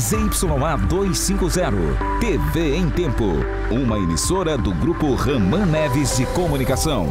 ZYA 250, TV em Tempo. Uma emissora do grupo Raman Neves de Comunicação.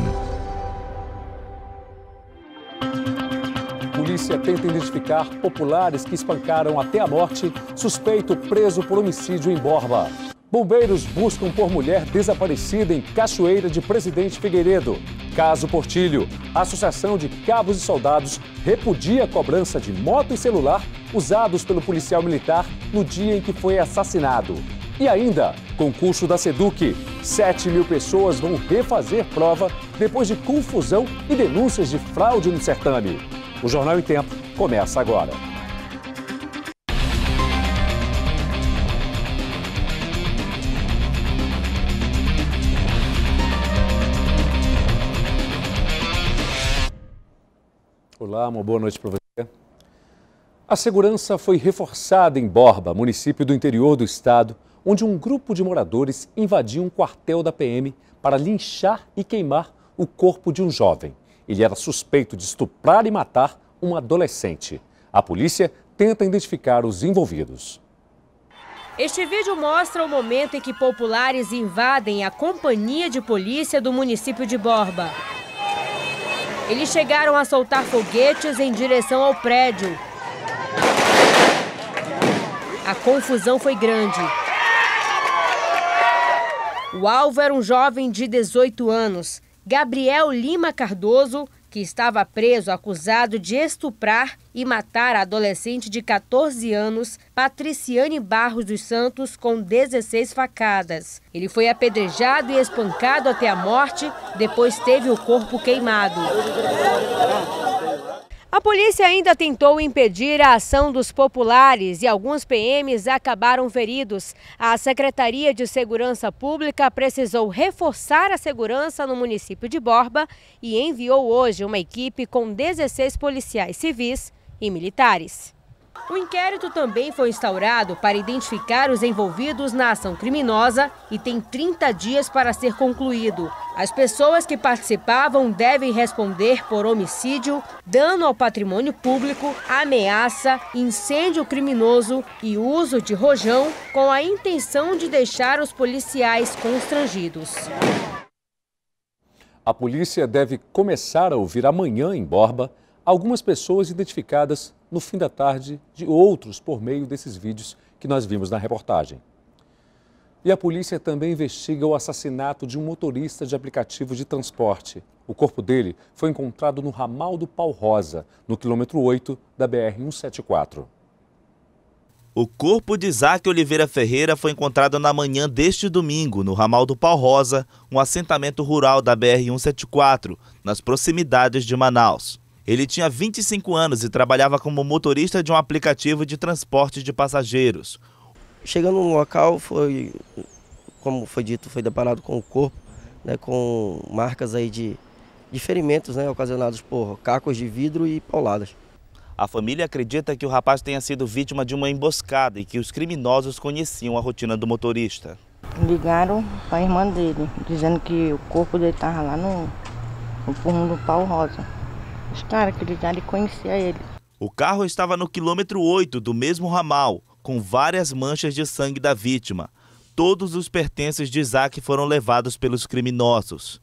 Polícia tenta identificar populares que espancaram até a morte suspeito preso por homicídio em Borba. Bombeiros buscam por mulher desaparecida em Cachoeira de Presidente Figueiredo. Caso Portilho. Associação de Cabos e Soldados repudia a cobrança de moto e celular usados pelo policial militar no dia em que foi assassinado. E ainda, concurso da SEDUC. 7 mil pessoas vão refazer prova depois de confusão e denúncias de fraude no certame. O Jornal em Tempo começa agora. Olá, uma boa noite para você. A segurança foi reforçada em Borba, município do interior do estado, onde um grupo de moradores invadiu um quartel da PM para linchar e queimar o corpo de um jovem. Ele era suspeito de estuprar e matar um adolescente. A polícia tenta identificar os envolvidos. Este vídeo mostra o momento em que populares invadem a companhia de polícia do município de Borba. Eles chegaram a soltar foguetes em direção ao prédio. A confusão foi grande. O alvo era um jovem de 18 anos, Gabriel Lima Cardoso, que estava preso acusado de estuprar e matar a adolescente de 14 anos, Patriciane Barros dos Santos, com 16 facadas. Ele foi apedrejado e espancado até a morte, depois teve o corpo queimado. A polícia ainda tentou impedir a ação dos populares e alguns PMs acabaram feridos. A Secretaria de Segurança Pública precisou reforçar a segurança no município de Borba e enviou hoje uma equipe com 16 policiais civis e militares. O inquérito também foi instaurado para identificar os envolvidos na ação criminosa e tem 30 dias para ser concluído. As pessoas que participavam devem responder por homicídio, dano ao patrimônio público, ameaça, incêndio criminoso e uso de rojão com a intenção de deixar os policiais constrangidos. A polícia deve começar a ouvir amanhã em Borba algumas pessoas identificadas no fim da tarde de outros por meio desses vídeos que nós vimos na reportagem. E a polícia também investiga o assassinato de um motorista de aplicativo de transporte. O corpo dele foi encontrado no ramal do Pau Rosa, no quilômetro 8 da BR-174. O corpo de Isaac Oliveira Ferreira foi encontrado na manhã deste domingo, no ramal do Pau Rosa, um assentamento rural da BR-174, nas proximidades de Manaus. Ele tinha 25 anos e trabalhava como motorista de um aplicativo de transporte de passageiros. Chegando no local, foi, como foi dito, foi deparado com o corpo, né, com marcas aí de, de ferimentos né, ocasionados por cacos de vidro e pauladas. A família acredita que o rapaz tenha sido vítima de uma emboscada e que os criminosos conheciam a rotina do motorista. Ligaram para a irmã dele, dizendo que o corpo dele estava lá no, no fundo do pau rosa. Os caras que ligaram e conhecia ele. O carro estava no quilômetro 8 do mesmo ramal, com várias manchas de sangue da vítima. Todos os pertences de Isaac foram levados pelos criminosos.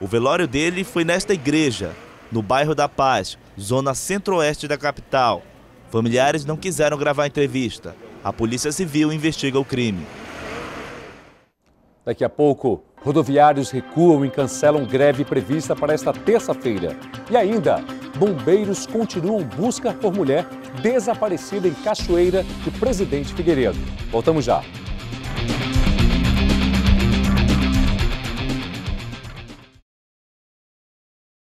O velório dele foi nesta igreja, no bairro da Paz, zona centro-oeste da capital. Familiares não quiseram gravar a entrevista. A Polícia Civil investiga o crime. Daqui a pouco, rodoviários recuam e cancelam greve prevista para esta terça-feira. E ainda, bombeiros continuam busca por mulher desaparecida em Cachoeira de Presidente Figueiredo. Voltamos já.